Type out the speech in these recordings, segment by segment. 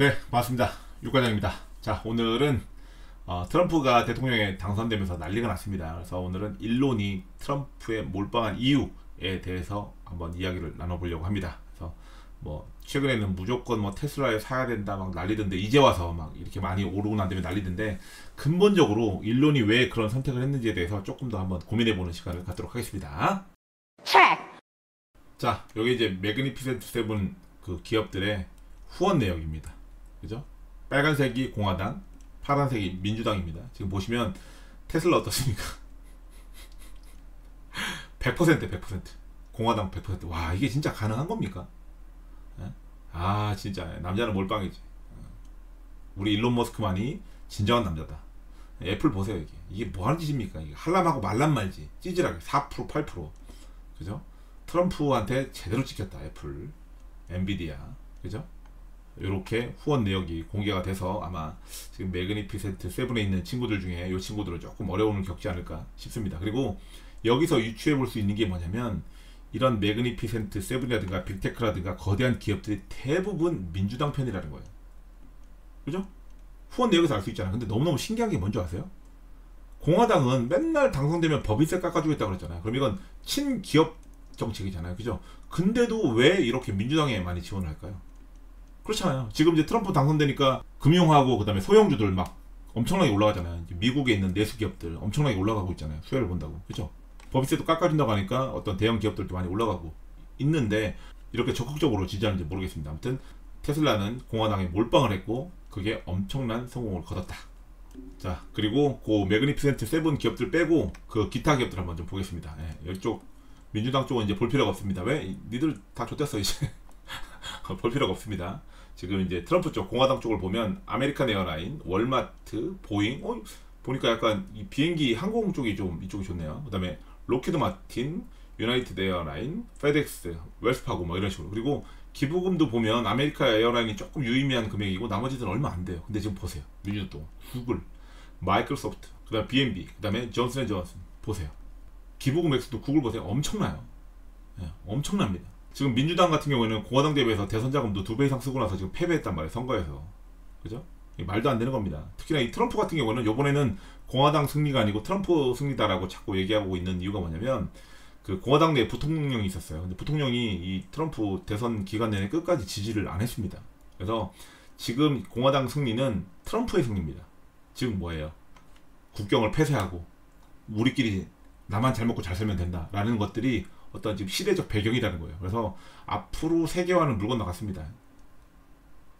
네, 반갑습니다. 육과장입니다. 자, 오늘은 어, 트럼프가 대통령에 당선되면서 난리가 났습니다. 그래서 오늘은 일론이 트럼프에 몰빵한 이유에 대해서 한번 이야기를 나눠보려고 합니다. 그래서 뭐 최근에는 무조건 뭐 테슬라에 사야 된다 막 난리던데 이제 와서 막 이렇게 많이 오르고 난 다음에 난리던데 근본적으로 일론이 왜 그런 선택을 했는지에 대해서 조금 더 한번 고민해보는 시간을 갖도록 하겠습니다. 자, 여기 이제 Magnificent Seven 그 기업들의 후원 내역입니다. 그죠? 빨간색이 공화당, 파란색이 민주당입니다. 지금 보시면 테슬라 어떻습니까? 100% 100% 공화당 100% 와, 이게 진짜 가능한 겁니까? 예? 아, 진짜 남자는 몰빵이지. 어. 우리 일론 머스크만이 진정한 남자다. 애플 보세요, 이게. 이게 뭐 하는 짓입니까? 이게 할라면 하고 말라면 말지. 찌질하게 4% 8% 그죠? 트럼프한테 제대로 찍혔다, 애플. 엔비디아. 그죠? 이렇게 후원 내역이 공개가 돼서 아마 지금 Magnificent Seven에 있는 친구들 중에 이 친구들은 조금 어려움을 겪지 않을까 싶습니다. 그리고 여기서 유추해 볼 수 있는 게 뭐냐면 이런 Magnificent Seven이라든가 빅테크라든가 거대한 기업들이 대부분 민주당 편이라는 거예요. 그죠? 후원 내역에서 알 수 있잖아요. 근데 너무너무 신기한 게 뭔지 아세요? 공화당은 맨날 당선되면 법인세 깎아주겠다 그랬잖아요. 그럼 이건 친기업 정책이잖아요. 그죠? 근데도 왜 이렇게 민주당에 많이 지원을 할까요? 그렇잖아요. 지금 이제 트럼프 당선되니까 금융하고 그다음에 소형주들 막 엄청나게 올라가잖아요. 미국에 있는 내수 기업들 엄청나게 올라가고 있잖아요. 수혜를 본다고. 그죠? 법인세도 깎아준다고 하니까 어떤 대형 기업들도 많이 올라가고 있는데 이렇게 적극적으로 지지하는지 모르겠습니다. 아무튼 테슬라는 공화당에 몰빵을 했고 그게 엄청난 성공을 거뒀다. 자 그리고 그 Magnificent Seven 기업들 빼고 그 기타 기업들 한번 좀 보겠습니다. 예, 이쪽 민주당 쪽은 이제 볼 필요가 없습니다. 왜 니들 다 좆됐어 이제 볼 필요가 없습니다. 지금 이제 트럼프 쪽 공화당 쪽을 보면 아메리칸 에어라인, 월마트, 보잉, 어, 보니까 약간 이 비행기 항공 쪽이 좀 이쪽이 좋네요. 그다음에 록히드 마틴, 유나이티드 에어라인, 페덱스, 웰스파고 뭐 이런 식으로 그리고 기부금도 보면 아메리카 에어라인이 조금 유의미한 금액이고 나머지들은 얼마 안 돼요. 근데 지금 보세요. 민주당, 구글, 마이크로소프트, 그다음 B&B, 그다음에 존슨 앤 존슨 보세요. 기부금 액수도 구글 보세요. 엄청나요. 네, 엄청납니다. 지금 민주당 같은 경우에는 공화당 대비해서 대선 자금도 두 배 이상 쓰고 나서 지금 패배했단 말이에요. 선거에서. 그죠? 말도 안 되는 겁니다. 특히나 이 트럼프 같은 경우는 요번에는 공화당 승리가 아니고 트럼프 승리다라고 자꾸 얘기하고 있는 이유가 뭐냐면 그 공화당 내 부통령이 있었어요. 근데 부통령이 이 트럼프 대선 기간 내내 끝까지 지지를 안 했습니다. 그래서 지금 공화당 승리는 트럼프의 승리입니다. 지금 뭐예요? 국경을 폐쇄하고 우리끼리 나만 잘 먹고 잘 살면 된다라는 것들이 어떤 지금 시대적 배경이라는 거예요. 그래서 앞으로 세계화는 물 건너갔습니다.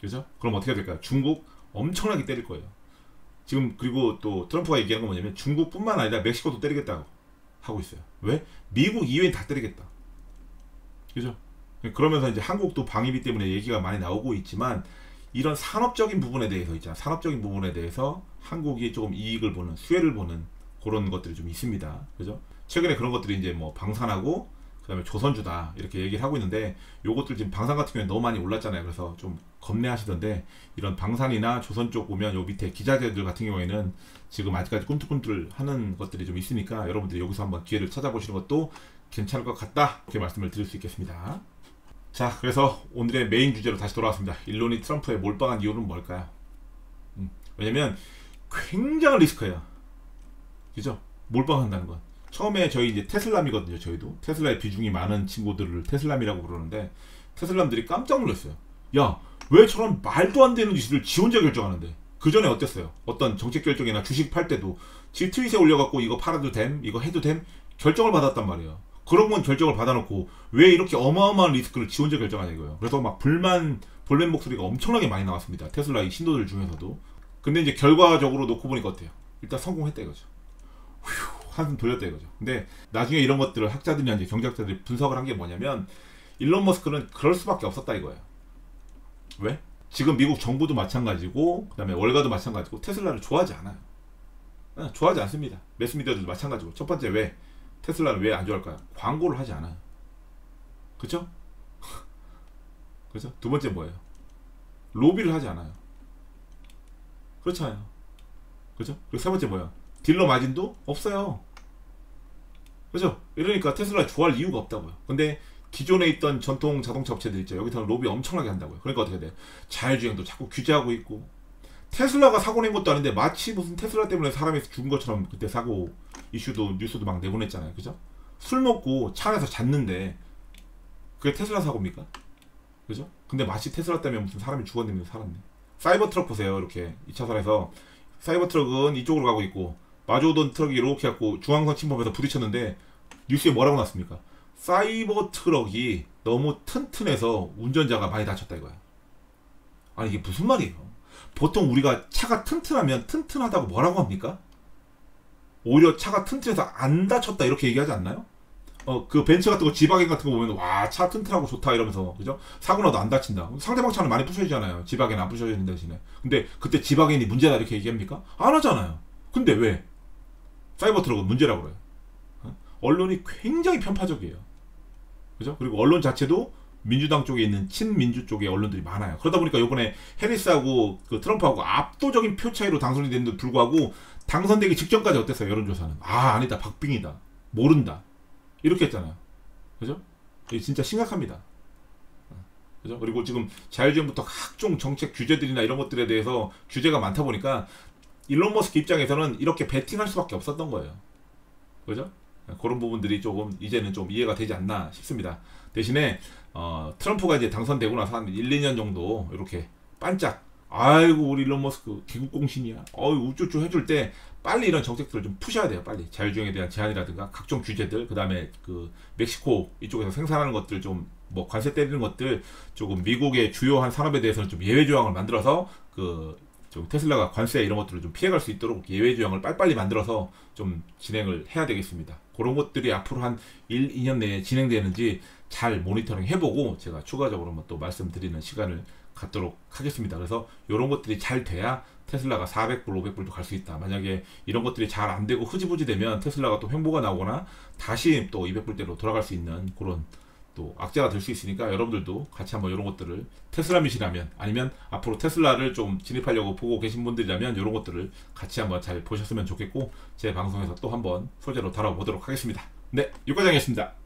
그죠? 그럼 어떻게 될까요? 중국 엄청나게 때릴 거예요. 지금 그리고 또 트럼프가 얘기한 건 뭐냐면 중국뿐만 아니라 멕시코도 때리겠다고 하고 있어요. 왜? 미국 이외엔 다 때리겠다. 그죠? 그러면서 이제 한국도 방위비 때문에 얘기가 많이 나오고 있지만 이런 산업적인 부분에 대해서 있잖아. 산업적인 부분에 대해서 한국이 조금 이익을 보는 수혜를 보는 그런 것들이 좀 있습니다. 그죠? 최근에 그런 것들이 이제 뭐 방산하고 그다음에 조선주다 이렇게 얘기를 하고 있는데 요것들 지금 방산 같은 경우에 너무 많이 올랐잖아요. 그래서 좀 겁내하시던데 이런 방산이나 조선 쪽 보면 요 밑에 기자재들 같은 경우에는 지금 아직까지 꿈틀꿈틀 하는 것들이 좀 있으니까 여러분들이 여기서 한번 기회를 찾아보시는 것도 괜찮을 것 같다 이렇게 말씀을 드릴 수 있겠습니다. 자 그래서 오늘의 메인 주제로 다시 돌아왔습니다. 일론이 트럼프에 몰빵한 이유는 뭘까요? 음, 왜냐면 굉장한 리스크예요. 그죠? 몰빵한다는 건. 처음에 저희 이제 테슬람이거든요. 저희도 테슬라의 비중이 많은 친구들을 테슬람이라고 부르는데 테슬람들이 깜짝 놀랐어요. 야, 왜 저런 말도 안 되는 짓을 지 혼자 결정하는데? 그 전에 어땠어요? 어떤 정책 결정이나 주식 팔 때도 지 트윗에 올려갖고 이거 팔아도 됨, 이거 해도 됨 결정을 받았단 말이에요. 그런 건 결정을 받아놓고 왜 이렇게 어마어마한 리스크를 지 혼자 결정하냐 이거예요. 그래서 막 불만 볼멘 목소리가 엄청나게 많이 나왔습니다. 테슬라 이 신도들 중에서도. 근데 이제 결과적으로 놓고 보니까 어때요? 일단 성공했다 이거죠. 휴. 한숨 돌렸다 이거죠. 근데 나중에 이런 것들을 학자들이나 이제 경제학자들이 분석을 한 게 뭐냐면 일론 머스크는 그럴 수밖에 없었다 이거예요. 왜? 지금 미국 정부도 마찬가지고 그다음에 월가도 마찬가지고 테슬라를 좋아하지 않아요. 네, 좋아하지 않습니다. 매스미디어들도 마찬가지고 첫 번째 왜 테슬라를 왜 안 좋아할까요? 광고를 하지 않아요. 그죠? 그죠? 두 번째 뭐예요? 로비를 하지 않아요. 그렇잖아요. 그죠? 그리고 세 번째 뭐야? 딜러 마진도 없어요. 그죠? 이러니까 테슬라 좋아할 이유가 없다고요. 근데 기존에 있던 전통 자동차 업체들 있죠. 여기서는 로비 엄청나게 한다고요. 그러니까 어떻게 돼요? 자율주행도 자꾸 규제하고 있고 테슬라가 사고 낸 것도 아닌데 마치 무슨 테슬라 때문에 사람이 죽은 것처럼 그때 사고 이슈도 뉴스도 막 내보냈잖아요. 그죠? 술 먹고 차 안에서 잤는데 그게 테슬라 사고입니까? 그죠? 근데 마치 테슬라 때문에 무슨 사람이 죽었는데 살았네. 사이버 트럭 보세요. 이렇게 2차선에서 사이버 트럭은 이쪽으로 가고 있고 마주오던 트럭이 이렇게 갖고 중앙선 침범해서 부딪혔는데 뉴스에 뭐라고 났습니까? 사이버 트럭이 너무 튼튼해서 운전자가 많이 다쳤다 이거야. 아니 이게 무슨 말이에요? 보통 우리가 차가 튼튼하면 튼튼하다고 뭐라고 합니까? 오히려 차가 튼튼해서 안 다쳤다 이렇게 얘기하지 않나요? 어, 그 벤츠 같은 거, 지바겐 같은 거 보면, 와, 차 튼튼하고 좋다, 이러면서, 그죠? 사고 나도 안 다친다. 상대방 차는 많이 부셔지잖아요. 지바겐 안 부셔지는 대신에. 근데 그때 지바겐이 문제다, 이렇게 얘기합니까? 안 하잖아요. 근데 왜? 사이버 트럭은 문제라고 그래요. 어? 언론이 굉장히 편파적이에요. 그죠? 그리고 언론 자체도 민주당 쪽에 있는 친민주 쪽의 언론들이 많아요. 그러다 보니까 이번에 해리스하고 그 트럼프하고 압도적인 표 차이로 당선이 됐는데 불구하고 당선되기 직전까지 어땠어요? 여론조사는. 아, 아니다. 박빙이다. 모른다. 이렇게 했잖아요. 그죠? 이게 진짜 심각합니다. 그죠? 그리고 지금 자율주행부터 각종 정책 규제들이나 이런 것들에 대해서 규제가 많다 보니까 일론 머스크 입장에서는 이렇게 베팅할 수밖에 없었던 거예요. 그죠? 그런 부분들이 조금 이제는 좀 이해가 되지 않나 싶습니다. 대신에 어, 트럼프가 이제 당선되고 나서 한 1, 2년 정도 이렇게 반짝 아이고 우리 일론 머스크 기국공신이야. 어이 우쭈쭈 해줄 때 빨리 이런 정책들을 좀 푸셔야 돼요. 빨리 자율주행에 대한 제한이라든가 각종 규제들 그다음에 그 멕시코 이쪽에서 생산하는 것들 좀 뭐 관세 때리는 것들 조금 미국의 주요한 산업에 대해서는 좀 예외 조항을 만들어서 그좀 테슬라가 관세 이런 것들을 좀 피해갈 수 있도록 예외 조항을 빨리빨리 만들어서 좀 진행을 해야 되겠습니다. 그런 것들이 앞으로 한 1, 2년 내에 진행되는지 잘 모니터링 해보고 제가 추가적으로 또 말씀드리는 시간을 갖도록 하겠습니다. 그래서 이런 것들이 잘 돼야 테슬라가 400불, 500불도 갈 수 있다. 만약에 이런 것들이 잘 안 되고 흐지부지 되면 테슬라가 또 횡보가 나오거나 다시 또 200불대로 돌아갈 수 있는 그런 또 악재가 될 수 있으니까 여러분들도 같이 한번 이런 것들을 테슬라 미시라면 아니면 앞으로 테슬라를 좀 진입하려고 보고 계신 분들이라면 이런 것들을 같이 한번 잘 보셨으면 좋겠고 제 방송에서 또 한번 소재로 다뤄보도록 하겠습니다. 네, 육과장이었습니다.